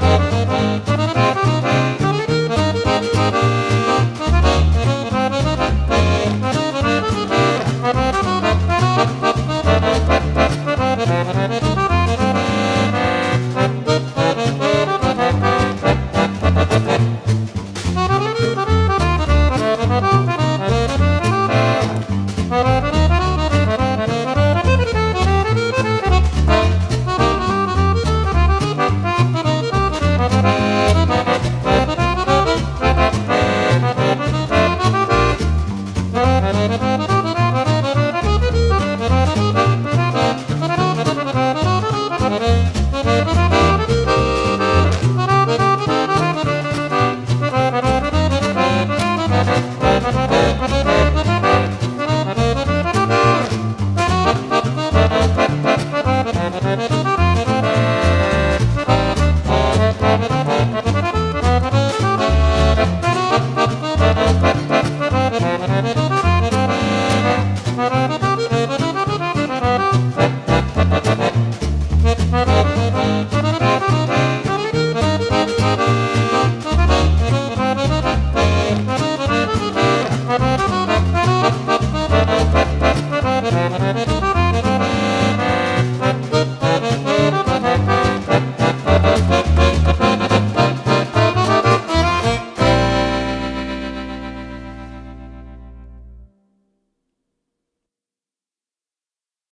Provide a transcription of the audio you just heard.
Música Thank